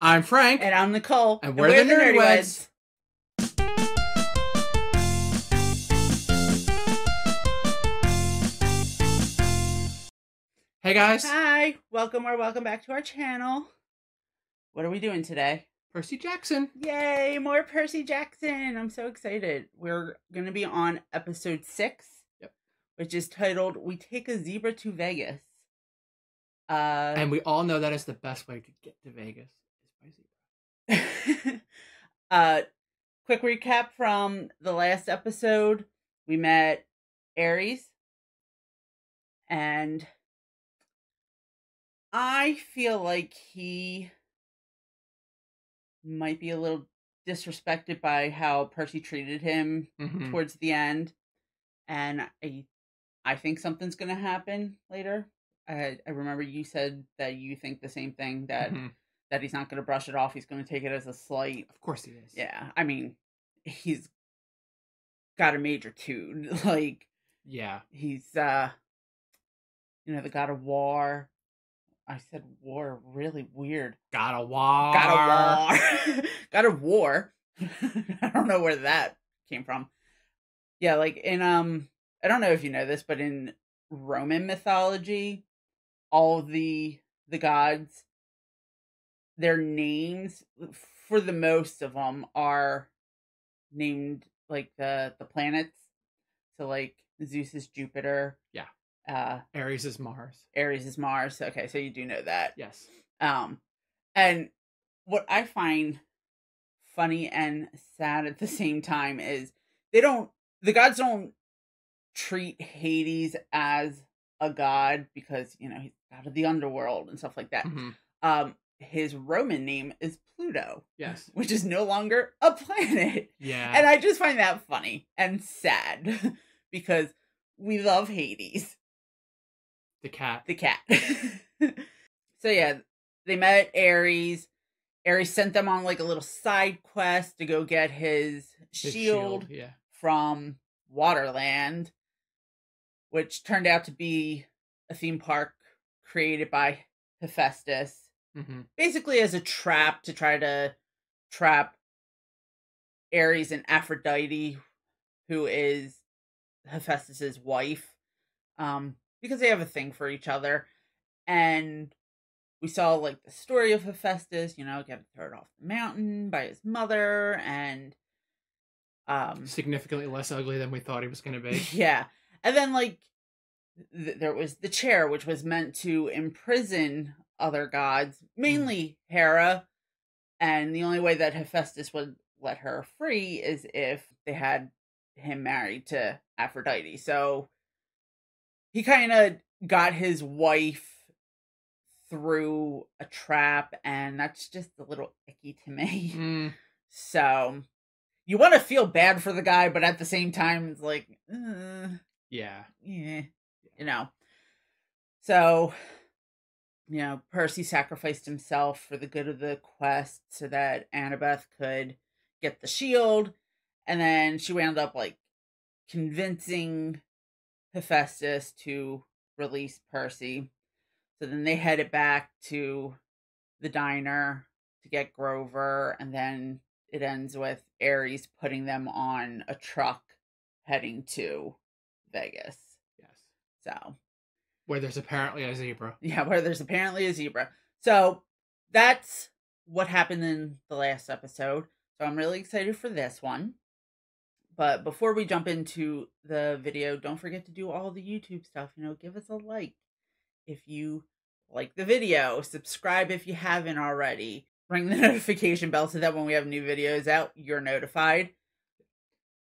I'm Frank. And I'm Nichole. And we're the Nerdy Weds. Hey guys, Hi, welcome or welcome back to our channel. What are we doing today? Percy Jackson. Yay, more Percy Jackson. I'm so excited. We're going to be on episode six, Yep. which is titled We Take a Zebra to Vegas. Uh, And we all know that is the best way to get to Vegas. uh quick recap from the last episode we met ares and i feel like he might be a little disrespected by how percy treated him Mhm. towards the end and i i think something's gonna happen later i i remember you said that you think the same thing that Mhm. That he's not going to brush it off. He's going to take it as a slight. Of course he is. Yeah, I mean, he's got a major tune. Like Yeah. he's, uh you know, the God of War. I said war really weird. Got a war. God of War. God of War. I don't know where that came from. Yeah, like in um, I don't know if you know this, but in Roman mythology, all the the gods their names for the most of them are named like the the planets so like zeus is jupiter Yeah. uh Ares is Mars. ares is mars okay so you do know that Yes. um and what i find funny and sad at the same time is they don't the gods don't treat hades as a god because you know he's out of the underworld and stuff like that Mhm. um his roman name is pluto Yes. which is no longer a planet Yeah. and i just find that funny and sad because we love hades the cat. the cat so yeah they met ares ares sent them on like a little side quest to go get his, His shield, Yeah. from waterland which turned out to be a theme park created by hephaestus hmm basically as a trap to try to trap Ares and Aphrodite, who is Hephaestus's wife, um, because they have a thing for each other. And we saw like the story of Hephaestus, you know, getting thrown off the mountain by his mother, and um, Significantly less ugly than we thought he was going to be. yeah. And then like th- there was the chair which was meant to imprison other gods, mainly Hera, and the only way that Hephaestus would let her free is if they had him married to Aphrodite. So he kind of got his wife through a trap and that's just a little icky to me. Mm, So you want to feel bad for the guy, but at the same time, it's like, uh, yeah. yeah, you know. So, you know, Percy sacrificed himself for the good of the quest so that Annabeth could get the shield. And then she wound up like convincing Hephaestus to release Percy. So then they headed back to the diner to get Grover, and then it ends with Ares putting them on a truck heading to Vegas. Yes. So, Where there's apparently a zebra. yeah, where there's apparently a zebra. So, that's what happened in the last episode. So, I'm really excited for this one. But before we jump into the video, don't forget to do all the YouTube stuff. You know, give us a like if you like the video, subscribe if you haven't already, ring the notification bell so that when we have new videos out, you're notified.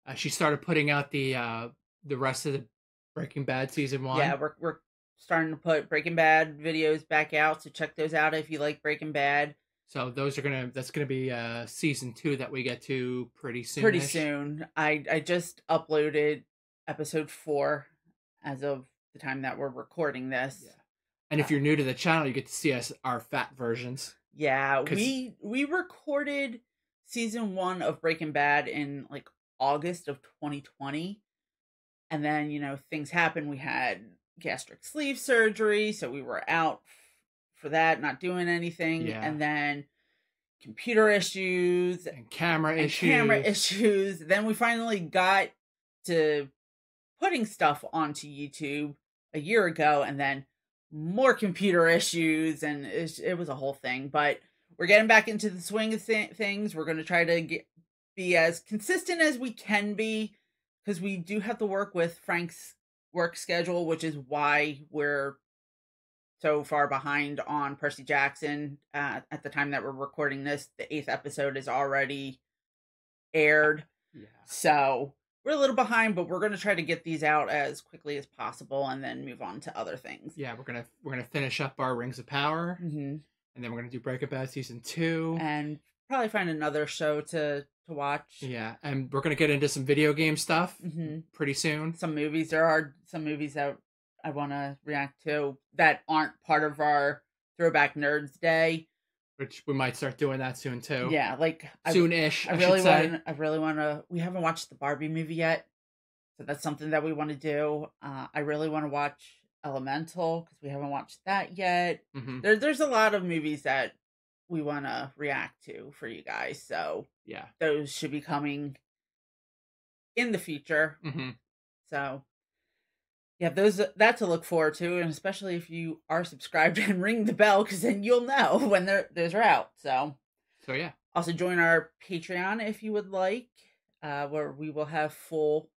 Uh, she started putting out the uh the rest of the Breaking Bad season one. Yeah, we're we're starting to put Breaking Bad videos back out, so check those out if you like Breaking Bad. So those are gonna that's gonna be uh season two that we get to pretty soon. Pretty soon. I I just uploaded episode 4 as of the time that we're recording this. Yeah. And if you're new to the channel, you get to see us our fat versions. Yeah, we we recorded season 1 of Breaking Bad in like August of 2020. And then, you know, things happened. We had gastric sleeve surgery, so we were out for that, not doing anything. Yeah. And then, computer issues and camera and issues. camera issues. Then we finally got to putting stuff onto YouTube a year ago, and then more computer issues, and it, it was a whole thing. But we're getting back into the swing of th- things. We're going to try to get, be as consistent as we can be because we do have to work with Frank's work schedule, which is why we're so far behind on Percy Jackson. Uh, at the time that we're recording this, the eighth episode is already aired. Yeah. So we're a little behind, but we're going to try to get these out as quickly as possible and then move on to other things. Yeah, we're gonna we're gonna finish up our Rings of Power, Mm-hmm. and then we're gonna do Breaking Bad season two. And probably find another show to to watch. yeah, and we're gonna get into some video game stuff hmm pretty soon. Some movies. There are some movies that I want to react to that aren't part of our Throwback Nerdsday. Which we might start doing that soon too. Yeah, like I, soon-ish. I, I really want. I really want to. We haven't watched the Barbie movie yet, so that's something that we want to do. Uh, I really want to watch Elemental because we haven't watched that yet. Mhm. There, there's a lot of movies that we want to react to for you guys, so Yeah. those should be coming in the future. hmm So, yeah, those that to look forward to, and especially if you are subscribed and ring the bell, because then you'll know when they're, those are out. So. So yeah. Also, join our Patreon if you would like, uh, where we will have full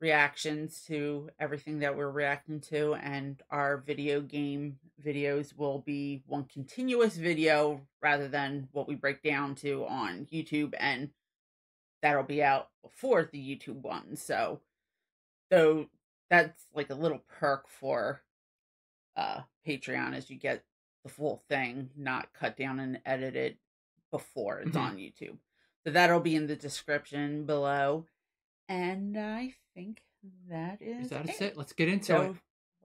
reactions to everything that we're reacting to, and our video game videos will be one continuous video rather than what we break down to on YouTube, and that'll be out before the YouTube one. So, though that's like a little perk for uh Patreon as you get the full thing, not cut down and edited before it's Mhm. on YouTube. So that'll be in the description below. And I think that is, Is that it? Let's get into So it.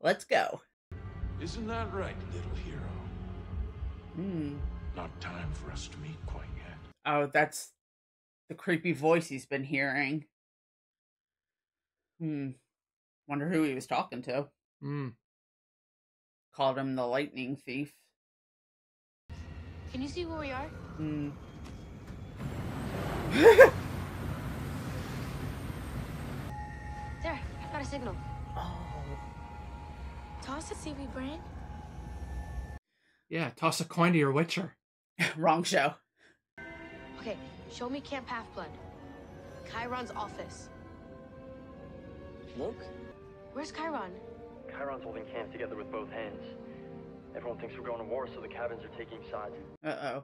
let's go. Isn't that right, little hero? Hmm. Not time for us to meet quite yet. Oh, that's the creepy voice he's been hearing. Hmm. Wonder who he was talking to. Mm. Called him the lightning thief. Can you see where we are? Hmm. There, I got a signal. oh. Toss a seaweed brain. Yeah. Toss a coin to your Witcher. Wrong show. Okay, show me Camp Half-Blood. Chiron's office. Luke? Where's Chiron? Chiron's holding camp together with both hands. Everyone thinks we're going to war, so the cabins are taking sides. Uh oh.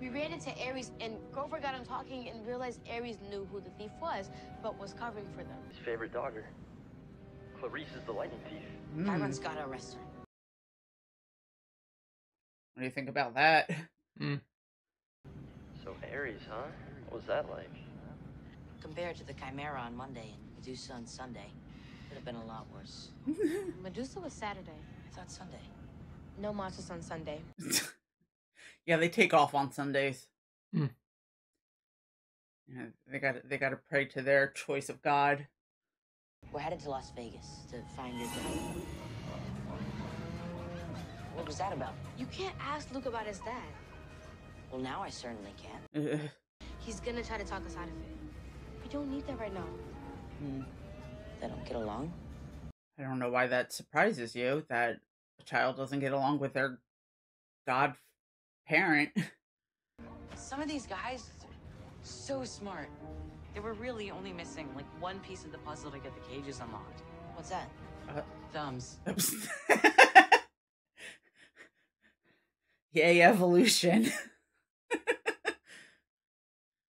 We ran into Ares, and Grover got him talking and realized Ares knew who the thief was, but was covering for them. His favorite daughter, Clarisse is the lightning thief. Hmm. Chiron's gotta arrest her. What do you think about that? So Ares, huh? What was that like? Compared to the Chimera on Monday and Medusa on Sunday, it would have been a lot worse. Medusa was Saturday. I thought Sunday. No monsters on Sunday. yeah, they take off on Sundays. Hmm. Yeah, they got they got to pray to their choice of God. We're headed to Las Vegas to find your dad. What was that about? You can't ask Luke about his dad. Well, now I certainly can. Ugh. He's gonna try to talk us out of it. We don't need that right now. Hmm. They don't get along. I don't know why that surprises you that a child doesn't get along with their God parent. Some of these guys so smart. They were really only missing like one piece of the puzzle to get the cages unlocked. What's that? Uh, Thumbs. Yay, evolution.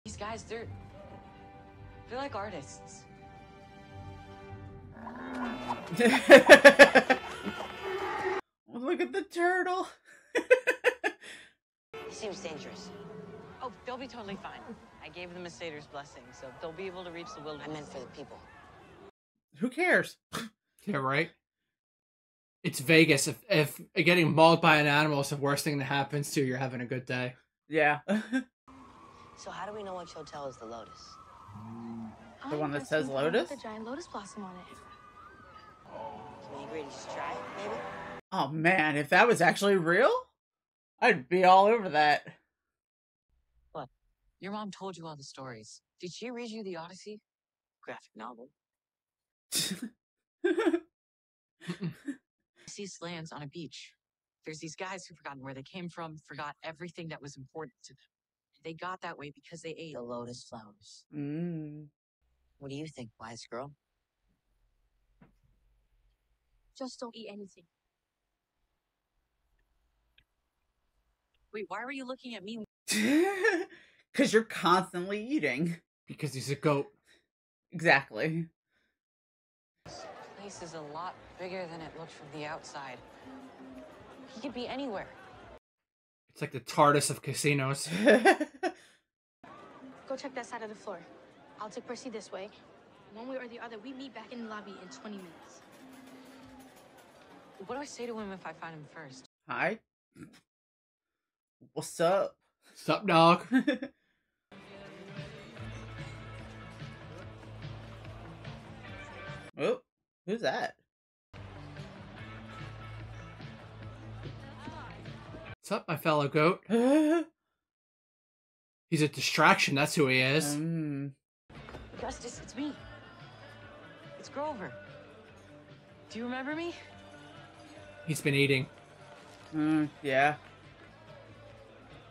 These guys, they're they're like artists. Look at the turtle. He seems dangerous. Oh, they'll be totally fine. I gave them a satyr's blessing, so they'll be able to reach the wilderness. I meant for the people. Who cares? Yeah. Right. It's Vegas. If if getting mauled by an animal is the worst thing that happens to you, you're having a good day. Yeah. So how do we know which hotel is the Lotus? The one that says guessing the one with Lotus? The giant lotus blossom on it. Can we agree to just try it, maybe? oh man, if that was actually real, I'd be all over that. What? Your mom told you all the stories. Did she read you the Odyssey? Graphic novel. Cease lands on a beach. There's these guys who've forgotten where they came from, forgot everything that was important to them. They got that way because they ate The lotus flowers. mm. What do you think, wise girl? Just don't eat anything. Wait, why were you looking at me? Because you're constantly eating. because he's a goat. Exactly. This place is a lot bigger than it looks from the outside. He could be anywhere. It's like the TARDIS of casinos. Go check that side of the floor. I'll take Percy this way. One way or the other, we meet back in the lobby in 20 minutes. What do I say to him if I find him first? Hi. What's up? Sup, dog? oh, who's that? Sup, my fellow goat? He's a distraction. That's who he is. um, Justice, it's me. It's Grover. Do you remember me? He's been eating. mm, yeah.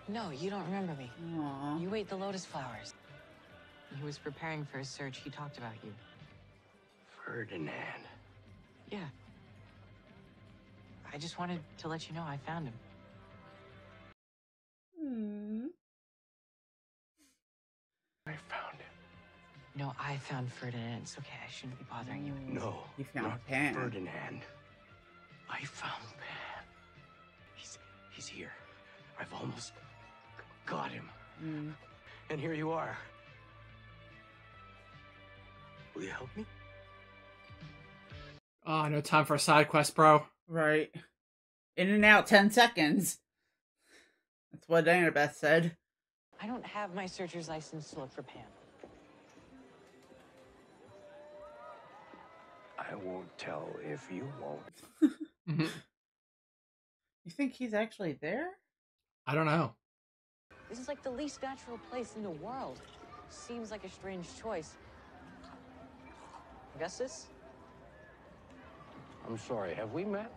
No, you don't remember me. Aw. You ate the lotus flowers. He was preparing for his search. He talked about you. Ferdinand. Yeah. I just wanted to let you know I found him. Hmm. I found him. No, I found Ferdinand. It's okay. I shouldn't be bothering you. No, You found not Pan. Ferdinand. I found Pan. He's he's here. I've almost got him. Mm. And here you are. Will you help me? Oh, no time for a side quest, bro. Right. In and out, 10 seconds. That's what Annabeth said. I don't have my searcher's license to look for Pan. I won't tell if you won't. Mhm. You think he's actually there? I don't know. This is like the least natural place in the world. Seems like a strange choice. Augustus? I'm sorry, have we met?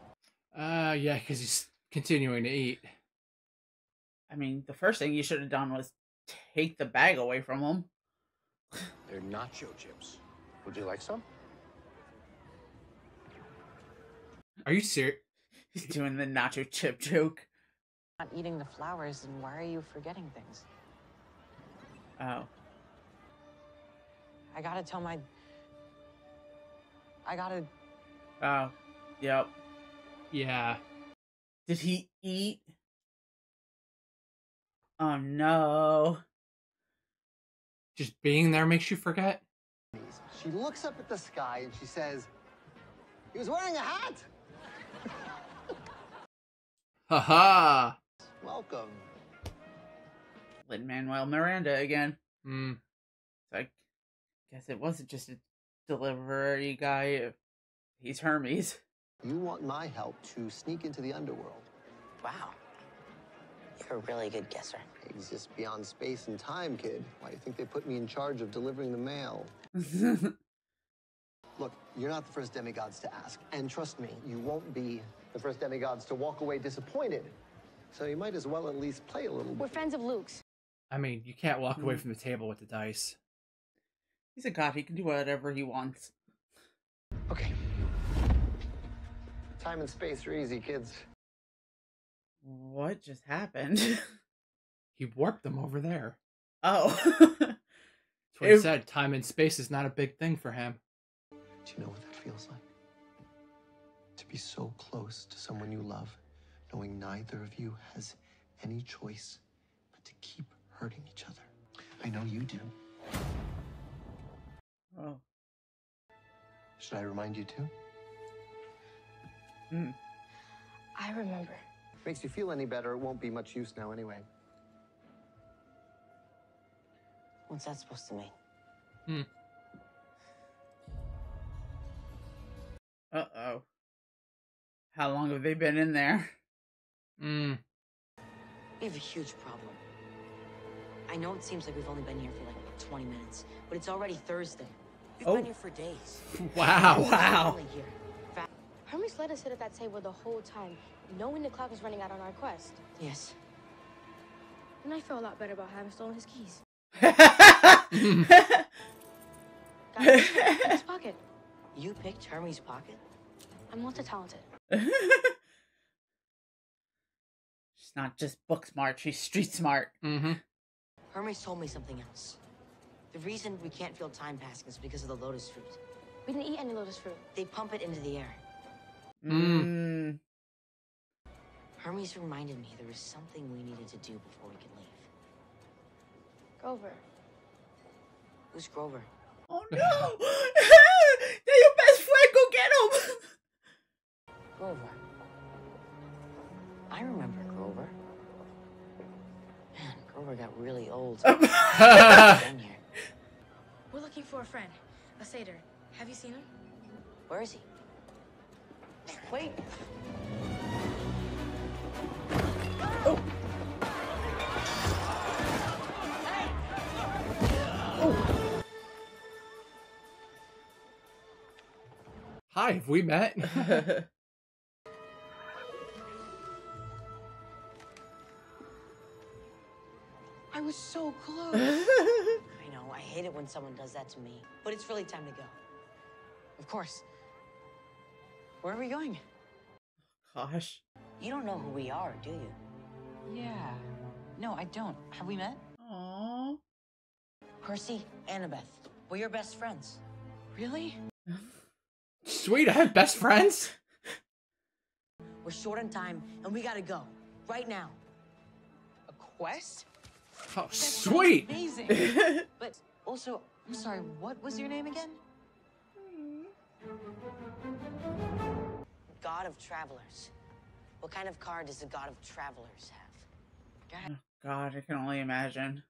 Uh, yeah, because he's continuing to eat. I mean, the first thing you should have done was take the bag away from him. They're nacho chips. Would you like some? Are you serious? He's doing the nacho chip joke. Not eating the flowers, and why are you forgetting things? Oh. I gotta tell my. I gotta. Oh. Yep. Yeah. Did he eat? Oh no. Just being there makes you forget. She looks up at the sky and she says, He was wearing a hat! Haha. Welcome. Lin Manuel Miranda again. Hmm. So I guess it wasn't just a delivery guy. He's Hermes. You want my help to sneak into the underworld. Wow. You're a really good guesser. I exist beyond space and time, kid. Why do you think they put me in charge of delivering the mail? Look, you're not the first demigods to ask. And trust me, you won't be the first demigods to walk away disappointed. So you might as well at least play a little We're bit. friends of Luke's. I mean, you can't walk away Hmm. from the table with the dice. He's a god. He can do whatever he wants. Okay. Time and space are easy, kids. What just happened? He warped them over there. oh. That's what he said. Time and space is not a big thing for him. Do you know what that feels like? To be so close to someone you love, knowing neither of you has any choice but to keep hurting each other. I know you do. oh. Should I remind you too? Hmm. I remember. Makes you feel any better, it won't be much use now anyway. What's that supposed to mean? Hmm. Uh oh. How long have they been in there? Hmm. We have a huge problem. I know it seems like we've only been here for like 20 minutes, but it's already Thursday. We've Oh. been here for days. Wow. Wow. Only here. Hermes let us sit at that table the whole time, knowing the clock was running out on our quest. yes. And I feel a lot better about having stolen his keys. Guys, his pocket. You picked Hermes' pocket? I'm multi-talented. She's not just book smart, she's street smart. Mm-hmm. Hermes told me something else. The reason we can't feel time passing is because of the lotus fruit. We didn't eat any lotus fruit. They pump it into the air. Mm. Mm. Hermes reminded me there was something we needed to do before we could leave. Grover. Who's Grover? Oh no! They're your best friend, go get him! Grover. I remember Grover. Man, Grover got really old. We're looking for a friend, a satyr. Have you seen him? Where is he? Wait. Hi, have we met? so close. I know, I hate it when someone does that to me. But it's really time to go. Of course. Where are we going? Gosh. You don't know who we are, do you? Yeah. No, I don't. Have we met? Aww. Percy, Annabeth. We're your best friends. Really? Sweet, I have best friends. We're short on time, and we gotta go. Right now. A quest? Oh, That sweet. Amazing. but also, I'm sorry, what was your name again? Hmm. God of Travelers. What kind of car does the God of Travelers have? God. Oh, God, I can only imagine.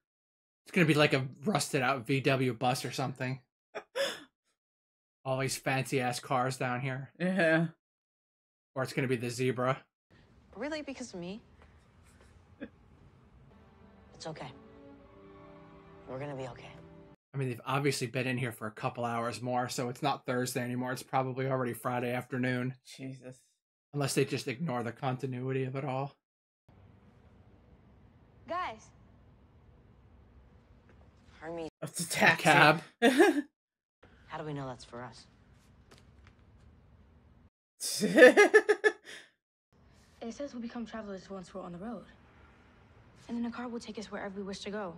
It's gonna be like a rusted out VW bus or something. All these fancy ass cars down here. Yeah. Or it's gonna be the zebra. Really? Because of me? It's okay. We're gonna be okay. I mean, they've obviously been in here for a couple hours more, so it's not Thursday anymore. It's probably already Friday afternoon. Jesus. Unless they just ignore the continuity of it all. Guys, Hermes, It's a A taxi. cab. how do we know that's for us? it says we become travelers once we're on the road. And then a car will take us wherever we wish to go.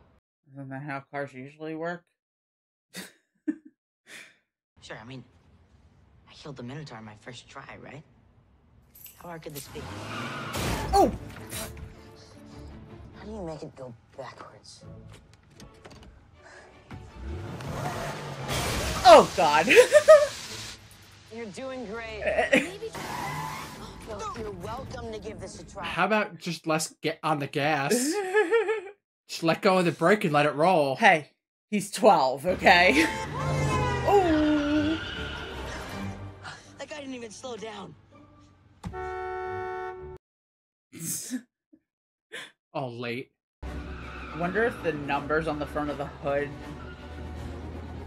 Isn't that how cars usually work? Sure, I mean, I killed the Minotaur my first try, right? How hard could this be? Oh! How do you make it go backwards? Oh, God. You're doing great. Maybe. Well, you're welcome to give this a try. How about just let's get on the gas? Just let go of the brake and let it roll. hey, he's 12, okay? oh! That guy didn't even slow down. Oh, late. I wonder if the numbers on the front of the hood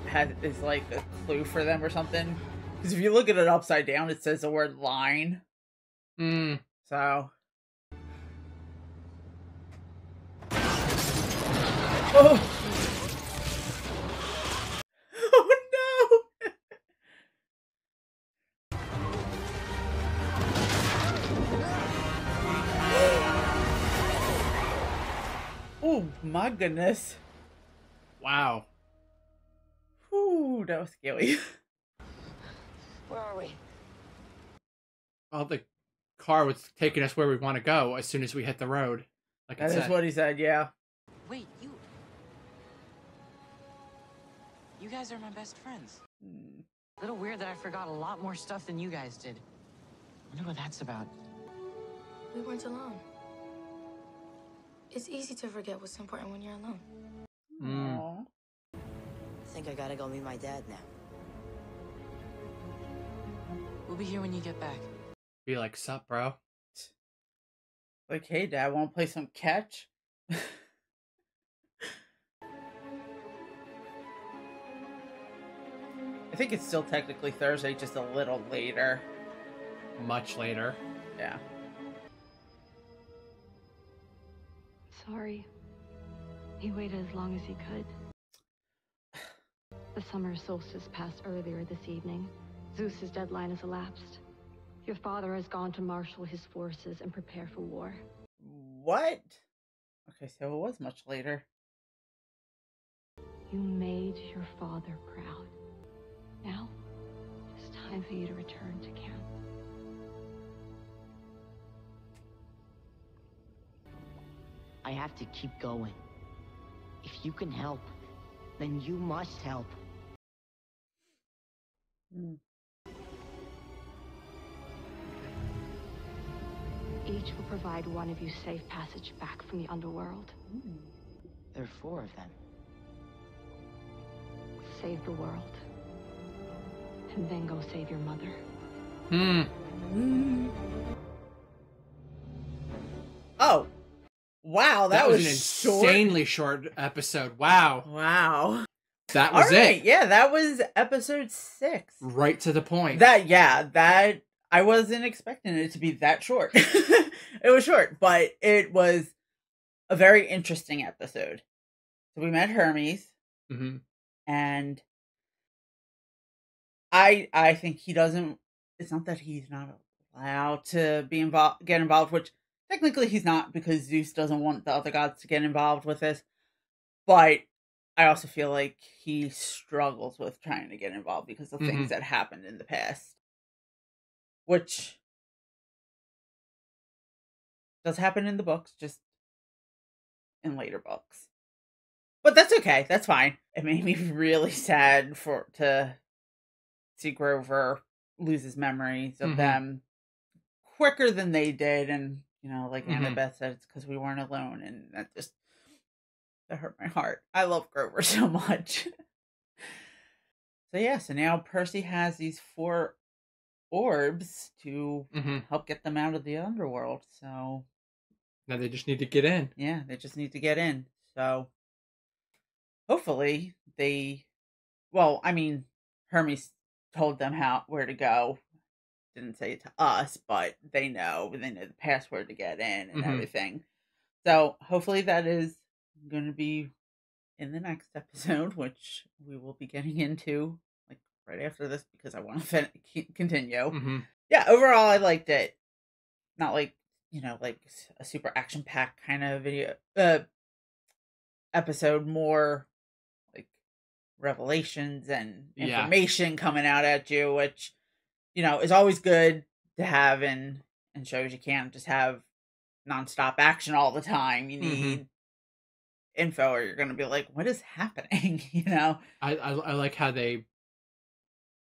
has is like a clue for them or something. Because if you look at it upside down, it says the word line. Mm. So. Oh. Oh no! oh my goodness. Wow. Ooh, that was scary. Where are we? Well, the car was taking us where we want to go as soon as we hit the road. Like That it is what he said, yeah. Wait, you. You guys are my best friends. Hmm. A little weird that I forgot a lot more stuff than you guys did. I Wonder what that's about. We weren't alone. It's easy to forget what's important when you're alone. Mm. Aw. I think I gotta go meet my dad now. We'll be here when you get back. Be like, sup, bro? Like, hey, dad, want to play some catch? I think it's still technically Thursday, just a little later. Much later. Yeah. Sorry. He waited as long as he could. The summer solstice passed earlier this evening. Zeus's deadline has elapsed. Your father has gone to marshal his forces and prepare for war. What? Okay, so it was much later. You made your father proud. Now, it's time for you to return to camp. I have to keep going. If you can help, then you must help. Hmm. Each will provide one of you safe passage back from the underworld. There are four of them. Save the world. And then go save your mother. Hmm. Oh. Wow, that, That, was, was, an short. insanely short episode. Wow. Wow. That was right, it. yeah, that was episode six. Right to the point. That yeah, that I wasn't expecting it to be that short. it was short, but it was a very interesting episode. So we met Hermes, hmm and I I think he doesn't. It's not that he's not allowed to be involved, get involved, which technically he's not because Zeus doesn't want the other gods to get involved with this. But I also feel like he struggles with trying to get involved because of Mhm. things that happened in the past, which does happen in the books, just in later books. But that's okay. That's fine. It made me really sad for to see Grover lose his memories of Mhm. them quicker than they did, and you know, like Mhm. Annabeth said, it's because we weren't alone, and that just that hurt my heart. I love Grover so much. so yeah, so now Percy has these four orbs to hmm help get them out of the underworld. So Now they just need to get in. yeah, they just need to get in. So hopefully they well, I mean, Hermes told them how where to go. Didn't say it to us, but they know. They know the password to get in and Mhm. everything. So hopefully that is going to be in the next episode, which we will be getting into right after this because I want to fin- continue hmm yeah, overall I liked it. Not like you know, like a super action packed kind of video uh episode, more like revelations and Yeah. information coming out at you, which you know is always good to have in in shows. You can't just have nonstop action all the time. You Mhm. need info, or you're gonna be like, "What is happening?" you know. I, I I like how they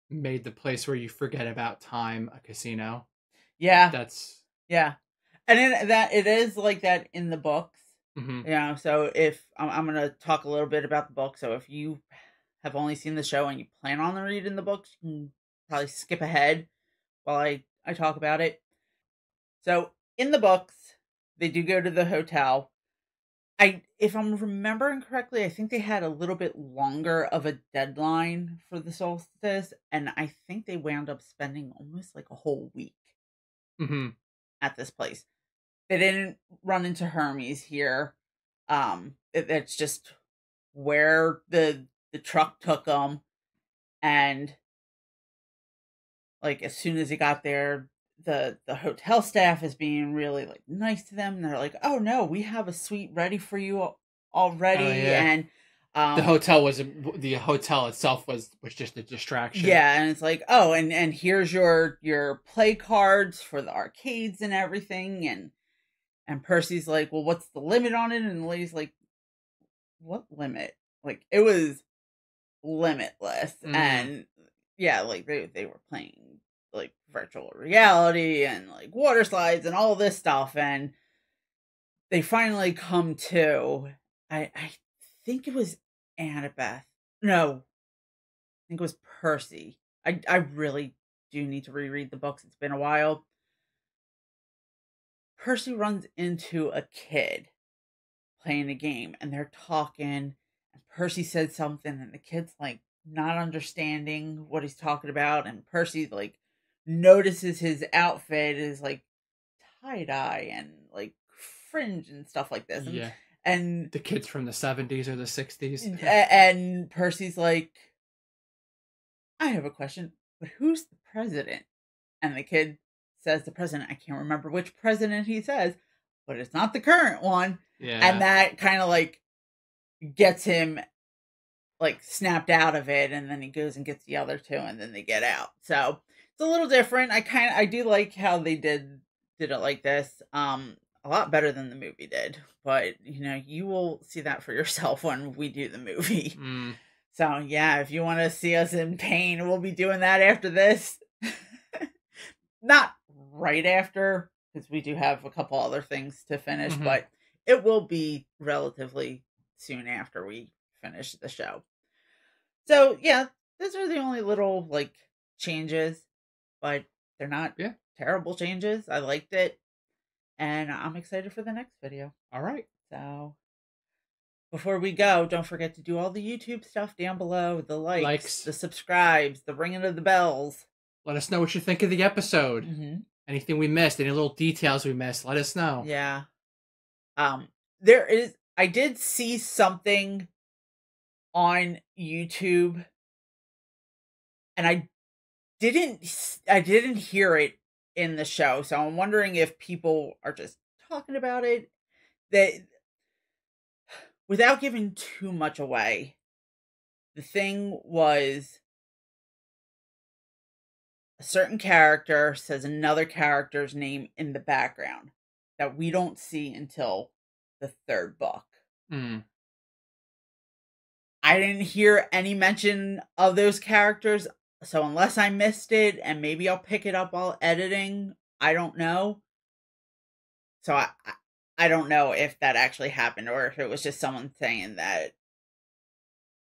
made the place where you forget about time a casino. Yeah, That's yeah, and that it is like that in the books. mhm. Yeah, so if I'm, I'm gonna talk a little bit about the book, so if you have only seen the show and you plan on reading the books, you can probably skip ahead while I I talk about it. So in the books, they do go to the hotel. I if I'm remembering correctly, I think they had a little bit longer of a deadline for the solstice, and I think they wound up spending almost like a whole week hmm at this place. They didn't run into Hermes here. Um, it, it's just where the the truck took them, and like as soon as he got there, the the hotel staff is being really like nice to them. They're like, "Oh no, we have a suite ready for you already," Oh, yeah. and um, the hotel was the hotel itself was was just a distraction. yeah, and it's like, oh, and and here's your your play cards for the arcades and everything, and and Percy's like, well, what's the limit on it? And the lady's like, what limit? Like it was limitless, Mhm. and yeah, like they they were playing virtual reality and like water slides and all this stuff, and they finally come to. I I think it was Annabeth. No, I think it was Percy. I I really do need to reread the books. It's been a while. Percy runs into a kid playing a game and they're talking and Percy said something and the kid's like not understanding what he's talking about, and Percy like notices his outfit is like tie dye and like fringe and stuff like this. And, Yeah. and The kids from the 70s or the 60s. a- and Percy's like, I have a question, but who's the president? And the kid says the president. I can't remember which president he says, but it's not the current one. Yeah. And that kind of like gets him like snapped out of it, and then he goes and gets the other two, and then they get out. So it's a little different. I kind of I do like how they did did it like this. Um, a lot better than the movie did. But you know, you will see that for yourself when we do the movie. Mm. So yeah, if you want to see us in pain, we'll be doing that after this. Not right after, because we do have a couple other things to finish, Mhm. but it will be relatively soon after we finish the show. So yeah, those are the only little like changes, but they're not Yeah. terrible changes. I liked it. And I'm excited for the next video. All right. So before we go, don't forget to do all the YouTube stuff down below the likes, Likes. the subscribes, the ringing of the bells. Let us know what you think of the episode. Mm-hmm. Anything we missed, any little details we missed, let us know. Yeah. Um, there is, I did see something on YouTube and I didn't, I didn't hear it in the show. So I'm wondering if people are just talking about it. That without giving too much away, the thing was a certain character says another character's name in the background that we don't see until the third book. Mm. I didn't hear any mention of those characters, so unless I missed it, and maybe I'll pick it up while editing, I don't know. So I, I- don't know if that actually happened or if it was just someone saying that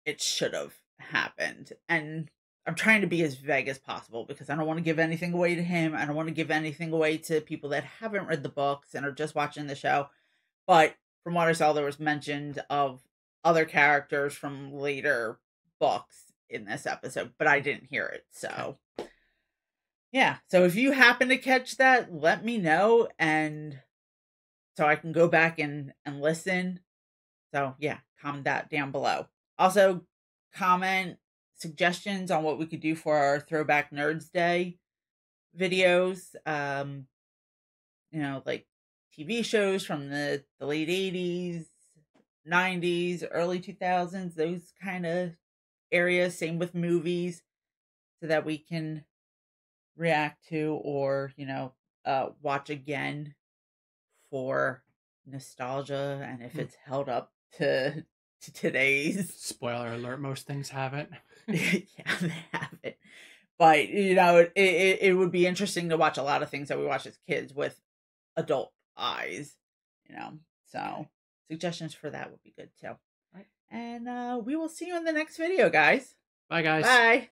it should have happened. And I'm trying to be as vague as possible because I don't want to give anything away to him. I don't want to give anything away to people that haven't read the books and are just watching the show. But from what I saw, there was mentioned of other characters from later books in this episode, but I didn't hear it. So, yeah. So if you happen to catch that, let me know and so I can go back and and listen. So, yeah, comment that down below. Also, comment suggestions on what we could do for our Throwback Nerdsday videos. Um, you know, like TV shows from the, the late 80s, 90s, early 2000s, those kind of areas. Same with movies, so that we can react to or, you know, uh, watch again for nostalgia and if Hmm. it's held up to to today's Spoiler alert, most things haven't. yeah, they have it. But you know, it, it it would be interesting to watch a lot of things that we watch as kids with adult eyes. You know, so suggestions for that would be good too. And uh, we will see you in the next video, guys. Bye, guys. Bye.